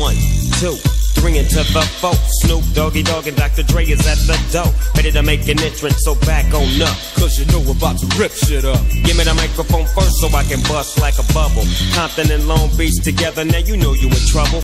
One, two, three into the four. Snoop Doggy Dogg and Dr. Dre is at the door. Ready to make an entrance, so back on up. Cause you know we're about to rip shit up. Give me the microphone first so I can bust like a bubble. Compton and Long Beach together, now you know you in trouble.